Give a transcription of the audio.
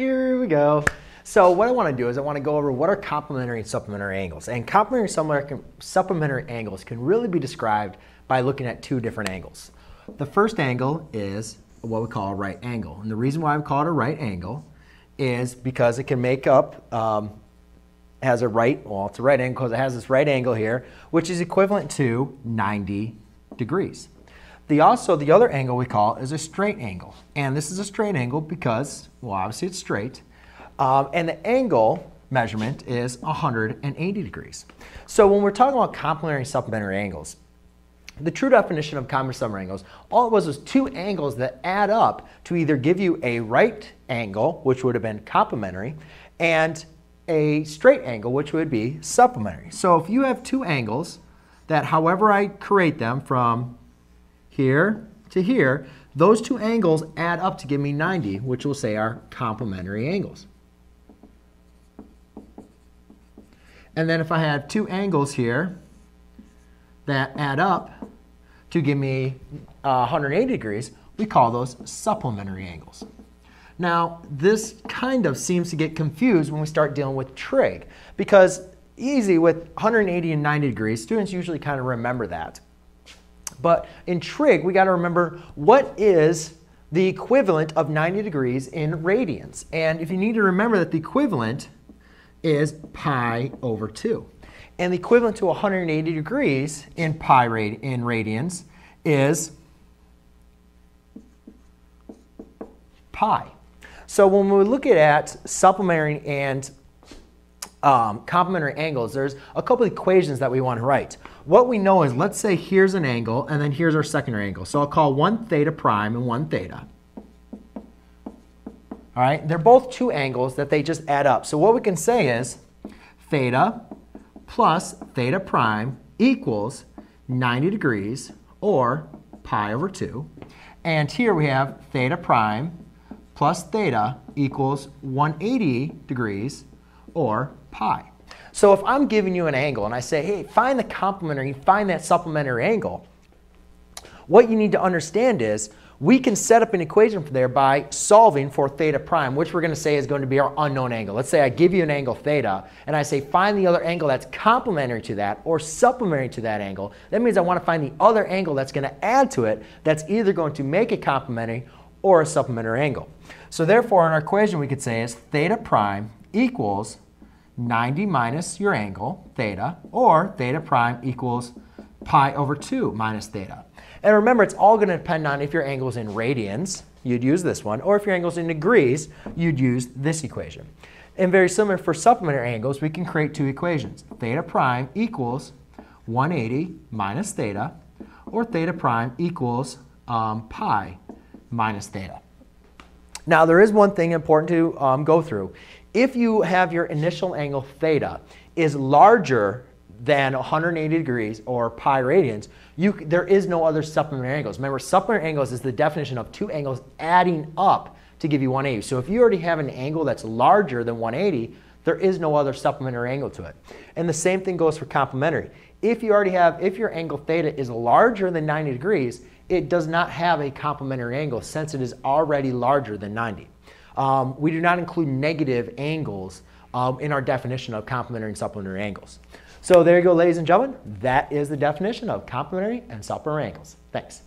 Here we go. So what I want to do is I want to go over what are complementary and supplementary angles. And complementary and supplementary angles can really be described by looking at two different angles. The first angle is what we call a right angle. And the reason why we call it a right angle is because it can make up, um, has a right, well, it's a right angle because it has this right angle here, which is equivalent to 90 degrees. The also, the other angle we call is a straight angle. And this is a straight angle because, well, obviously it's straight. Um, and the angle measurement is 180 degrees. So when we're talking about complementary and supplementary angles, the true definition of complementary supplementary angles, all it was was two angles that add up to either give you a right angle, which would have been complementary, and a straight angle, which would be supplementary. So if you have two angles that however I create them from here to here, those two angles add up to give me 90, which we'll say are complementary angles. And then if I have two angles here that add up to give me uh, 180 degrees, we call those supplementary angles. Now, this kind of seems to get confused when we start dealing with trig because easy with 180 and 90 degrees, students usually kind of remember that. But in trig, we got to remember what is the equivalent of 90 degrees in radians. And if you need to remember that the equivalent is pi over 2. And the equivalent to 180 degrees in pi rad in radians is pi. So when we look at supplementary and um, complementary angles, there's a couple equations that we want to write. What we know is, let's say here's an angle, and then here's our secondary angle. So I'll call one theta prime and one theta. All right, they're both two angles that they just add up. So what we can say is theta plus theta prime equals 90 degrees or pi over 2. And here we have theta prime plus theta equals 180 degrees or pi. So if I'm giving you an angle and I say, hey, find the complementary, find that supplementary angle, what you need to understand is we can set up an equation from there by solving for theta prime, which we're going to say is going to be our unknown angle. Let's say I give you an angle theta, and I say find the other angle that's complementary to that or supplementary to that angle. That means I want to find the other angle that's going to add to it that's either going to make it complementary or a supplementary angle. So therefore, in our equation, we could say is theta prime equals 90 minus your angle, theta, or theta prime equals pi over 2 minus theta. And remember, it's all going to depend on if your angle is in radians, you'd use this one, or if your angle is in degrees, you'd use this equation. And very similar for supplementary angles, we can create two equations. Theta prime equals 180 minus theta, or theta prime equals um, pi minus theta. Now, there is one thing important to um, go through. If you have your initial angle theta is larger than 180 degrees or pi radians, you, there is no other supplementary angles. Remember, supplementary angles is the definition of two angles adding up to give you 180. So if you already have an angle that's larger than 180, there is no other supplementary angle to it. And the same thing goes for complementary. If you already have, if your angle theta is larger than 90 degrees, it does not have a complementary angle since it is already larger than 90. Um, we do not include negative angles um, in our definition of complementary and supplementary angles. So there you go, ladies and gentlemen. That is the definition of complementary and supplementary angles. Thanks.